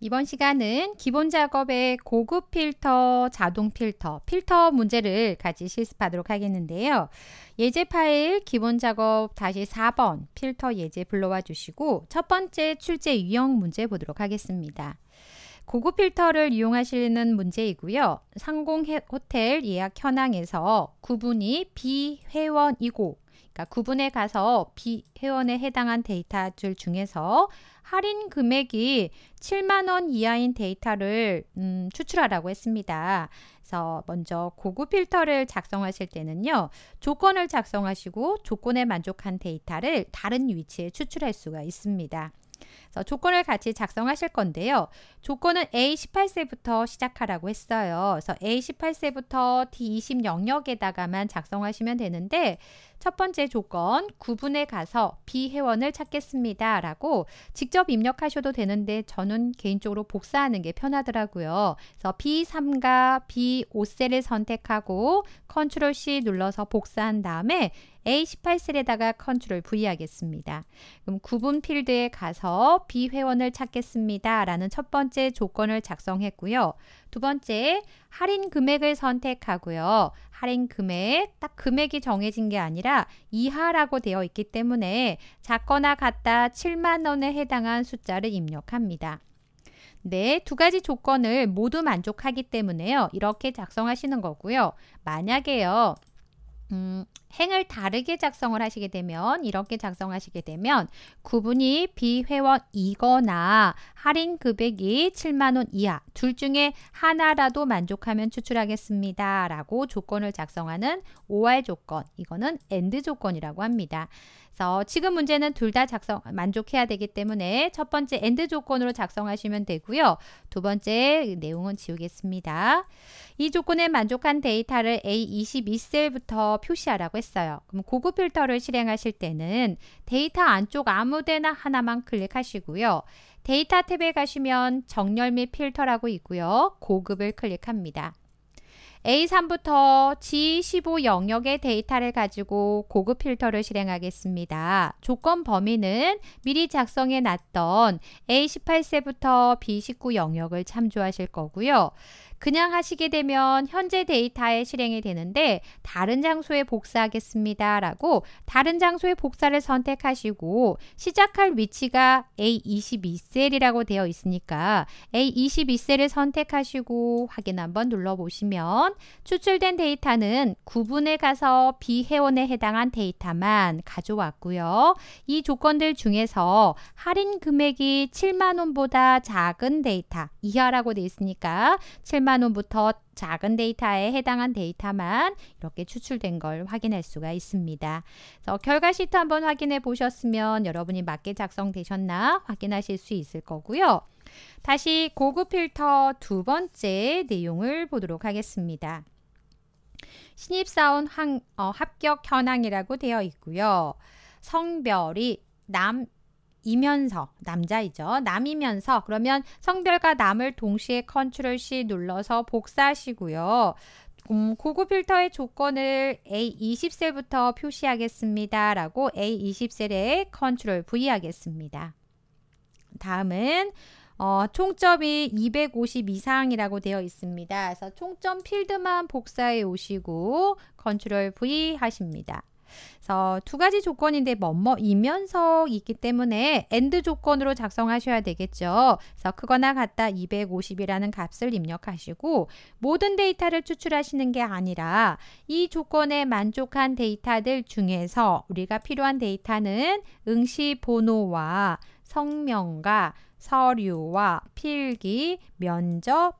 이번 시간은 기본 작업의 고급 필터, 자동 필터, 필터 문제를 같이 실습하도록 하겠는데요. 예제 파일 기본 작업 다시 4번 필터 예제 불러와 주시고 첫 번째 출제 유형 문제 보도록 하겠습니다. 고급 필터를 이용하시는 문제이고요. 상공 호텔 예약 현황에서 구분이 비회원이고 그러니까 구분에 가서 비회원에 해당한 데이터 줄 중에서 할인 금액이 7만 원 이하인 데이터를 음, 추출하라고 했습니다. 그래서 먼저 고급 필터를 작성하실 때는요. 조건을 작성하시고 조건에 만족한 데이터를 다른 위치에 추출할 수가 있습니다. 그래서 조건을 같이 작성하실 건데요. 조건은 A18세부터 시작하라고 했어요. 그래서 A18세부터 D20 영역에다가만 작성하시면 되는데 첫 번째 조건 구분에 가서 비회원을 찾겠습니다. 라고 직접 입력하셔도 되는데 저는 개인적으로 복사하는 게 편하더라고요. 그래서 B3과 B5셀을 선택하고 컨트롤 C 눌러서 복사한 다음에 A18셀에다가 컨트롤 V 하겠습니다. 그럼 구분 필드에 가서 비회원을 찾겠습니다. 라는 첫 번째 조건을 작성했고요. 두 번째, 할인 금액을 선택하고요. 할인 금액, 딱 금액이 정해진 게 아니라 이하라고 되어 있기 때문에 작거나 같다 7만 원에 해당한 숫자를 입력합니다. 네, 두 가지 조건을 모두 만족하기 때문에요. 이렇게 작성하시는 거고요. 만약에요. 음, 행을 다르게 작성을 하시게 되면 이렇게 작성하시게 되면 구분이 비회원이거나 할인 금액이 7만원 이하 둘 중에 하나라도 만족하면 추출하겠습니다 라고 조건을 작성하는 OR 조건 이거는 AND 조건이라고 합니다. 그래서 지금 문제는 둘 다 작성 만족해야 되기 때문에 첫 번째 AND 조건으로 작성하시면 되고요. 두 번째 내용은 지우겠습니다. 이 조건에 만족한 데이터를 A22셀부터 표시하라고 했어요. 그럼 고급 필터를 실행하실 때는 데이터 안쪽 아무데나 하나만 클릭하시고요. 데이터 탭에 가시면 정렬 및 필터라고 있고요. 고급을 클릭합니다. A3부터 G15 영역의 데이터를 가지고 고급 필터를 실행하겠습니다. 조건 범위는 미리 작성해 놨던 A18세부터 B19 영역을 참조하실 거고요. 그냥 하시게 되면 현재 데이터에 실행이 되는데 다른 장소에 복사하겠습니다 라고 다른 장소에 복사를 선택하시고 시작할 위치가 A22셀이라고 되어 있으니까 A22셀을 선택하시고 확인 한번 눌러보시면 추출된 데이터는 구분에 가서 비회원에 해당한 데이터만 가져왔고요. 이 조건들 중에서 할인 금액이 7만 원보다 작은 데이터 이하라고 되어 있으니까 7만 100만 원부터 작은 데이터에 해당한 데이터만 이렇게 추출된 걸 확인할 수가 있습니다. 그래서 결과 시트 한번 확인해 보셨으면 여러분이 맞게 작성되셨나 확인하실 수 있을 거고요. 다시 고급 필터 두 번째 내용을 보도록 하겠습니다. 신입사원 항, 어, 합격 현황이라고 되어 있고요. 성별이 남, 이면서 남자이죠. 남이면서 그러면 성별과 남을 동시에 컨트롤 C 눌러서 복사하시고요. 음, 고급 필터의 조건을 A20셀부터 표시하겠습니다. 라고 A20셀에 컨트롤 V 하겠습니다. 다음은 어, 총점이 250 이상이라고 되어 있습니다. 그래서 총점 필드만 복사해 오시고 컨트롤 V 하십니다. 그래서 두 가지 조건인데 뭐뭐이면서 있기 때문에 AND 조건으로 작성하셔야 되겠죠. 그래서 크거나 같다 250이라는 값을 입력하시고 모든 데이터를 추출하시는 게 아니라 이 조건에 만족한 데이터들 중에서 우리가 필요한 데이터는 응시 번호와 성명과 서류와 필기, 면접,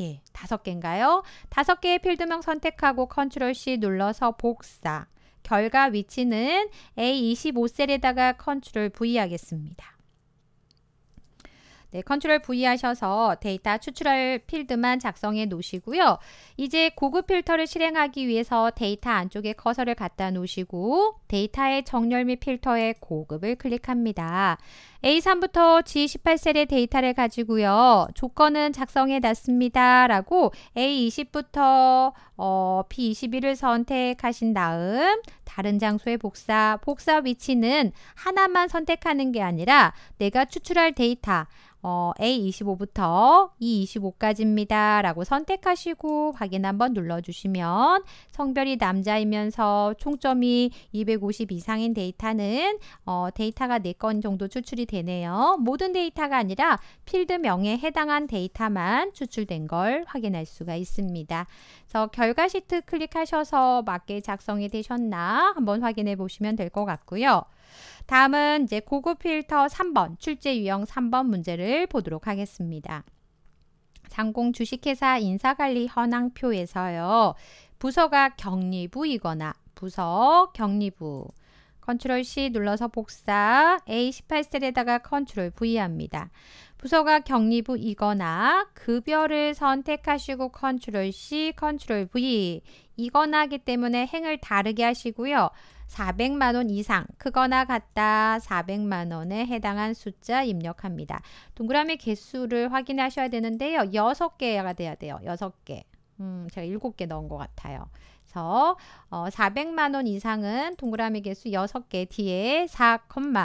예, 다섯 개인가요? 다섯 개의 필드명 선택하고 컨트롤 C 눌러서 복사. 결과 위치는 A25셀에다가 컨트롤 V 하겠습니다. 네, 컨트롤 V 하셔서 데이터 추출할 필드만 작성해 놓으시고요. 이제 고급 필터를 실행하기 위해서 데이터 안쪽에 커서를 갖다 놓으시고 데이터의 정렬 및 필터의 고급을 클릭합니다. A3부터 G18셀의 데이터를 가지고요. 조건은 작성해 놨습니다. 라고 A20부터 어, P21을 선택하신 다음 다른 장소의 복사, 복사 위치는 하나만 선택하는 게 아니라 내가 추출할 데이터 어, A25부터 E25까지입니다. 라고 선택하시고 확인 한번 눌러주시면 성별이 남자이면서 총점이 250 이상인 데이터는 어, 데이터가 4건 정도 추출이 되네요. 모든 데이터가 아니라 필드명에 해당한 데이터만 추출된 걸 확인할 수가 있습니다. 그래서 결과 시트 클릭하셔서 맞게 작성이 되셨나 한번 확인해 보시면 될 것 같고요. 다음은 이제 고급 필터 3번, 출제 유형 3번 문제를 보도록 하겠습니다. 상공 주식회사 인사관리 현황표에서요. 부서가 격리부이거나 부서 격리부 컨트롤 C 눌러서 복사 A18셀에다가 컨트롤 V 합니다. 부서가 경리부이거나 급여를 선택하시고 컨트롤 C, 컨트롤 V 이거나 하기 때문에 행을 다르게 하시고요. 400만 원 이상 크거나 같다 400만 원에 해당한 숫자 입력합니다. 동그라미 개수를 확인하셔야 되는데요. 6개가 돼야 돼요. 6개. 음, 제가 7개 넣은 것 같아요. 그래서 어, 400만 원 이상은 동그라미 개수 6개 뒤에 4,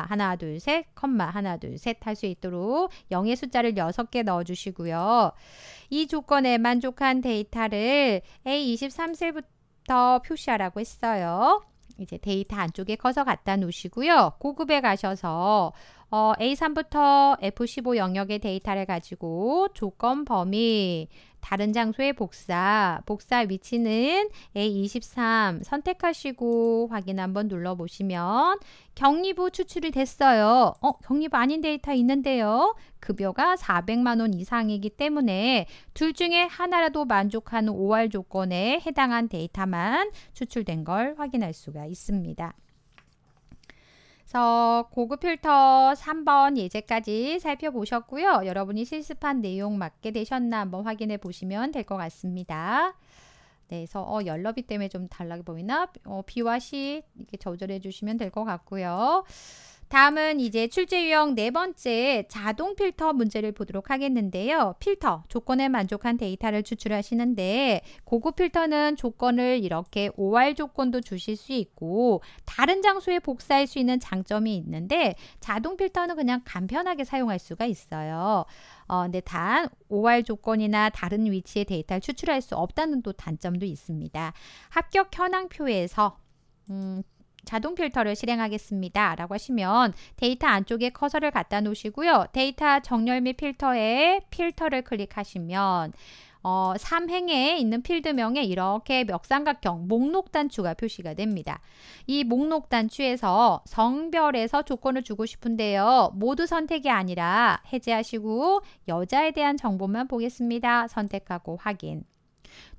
하나 둘 셋, 하나 둘 셋 할 수 있도록 0의 숫자를 6개 넣어 주시고요. 이 조건에 만족한 데이터를 A23셀부터 표시하라고 했어요. 이제 데이터 안쪽에 커서 갖다 놓으시고요. 고급에 가셔서 어, A3부터 F15 영역의 데이터를 가지고 조건 범위, 다른 장소의 복사, 복사 위치는 A23 선택하시고 확인 한번 눌러보시면 격리부 추출이 됐어요. 어, 격리부 아닌 데이터 있는데요. 급여가 400만 원 이상이기 때문에 둘 중에 하나라도 만족하는 5월 조건에 해당한 데이터만 추출된 걸 확인할 수가 있습니다. 그래서 고급 필터 3번 예제까지 살펴보셨고요. 여러분이 실습한 내용 맞게 되셨나 한번 확인해 보시면 될 것 같습니다. 네, 그래서 어, 열너비 때문에 좀 달라게 보이나? 어, B와 C 이렇게 조절해 주시면 될 것 같고요. 다음은 이제 출제 유형 네 번째 자동 필터 문제를 보도록 하겠는데요. 필터, 조건에 만족한 데이터를 추출하시는데 고급 필터는 조건을 이렇게 OR 조건도 주실 수 있고 다른 장소에 복사할 수 있는 장점이 있는데 자동 필터는 그냥 간편하게 사용할 수가 있어요. 어, 근데 단 OR 조건이나 다른 위치의 데이터를 추출할 수 없다는 또 단점도 있습니다. 합격 현황표에서 음, 자동 필터를 실행하겠습니다. 라고 하시면 데이터 안쪽에 커서를 갖다 놓으시고요. 데이터 정렬 및 필터에 필터를 클릭하시면 어, 3행에 있는 필드명에 이렇게 역삼각형 목록 단추가 표시가 됩니다. 이 목록 단추에서 성별에서 조건을 주고 싶은데요. 모두 선택이 아니라 해제하시고 여자에 대한 정보만 보겠습니다. 선택하고 확인.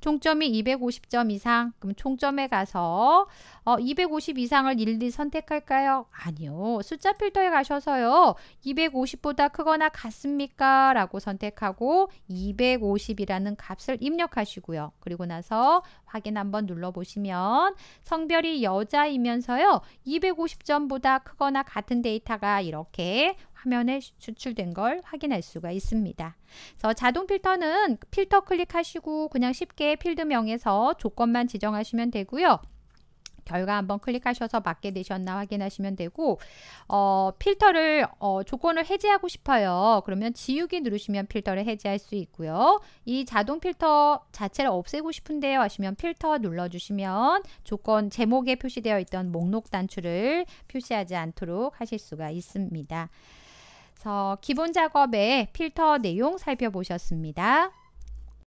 총점이 250점 이상 그럼 총점에 가서 어, 250 이상을 일일이 선택할까요? 아니요. 숫자 필터에 가셔서요. 250보다 크거나 같습니까? 라고 선택하고 250이라는 값을 입력하시고요. 그리고 나서 확인 한번 눌러보시면 성별이 여자이면서요. 250점보다 크거나 같은 데이터가 이렇게 화면에 추출된 걸 확인할 수가 있습니다. 그래서 자동 필터는 필터 클릭하시고 그냥 쉽게 필드명에서 조건만 지정하시면 되고요. 결과 한번 클릭하셔서 맞게 되셨나 확인하시면 되고 어, 필터를 어, 조건을 해제하고 싶어요. 그러면 지우기 누르시면 필터를 해제할 수 있고요. 이 자동 필터 자체를 없애고 싶은데요 하시면 필터 눌러주시면 조건 제목에 표시되어 있던 목록 단추를 표시하지 않도록 하실 수가 있습니다. 기본 작업의 필터 내용 살펴보셨습니다.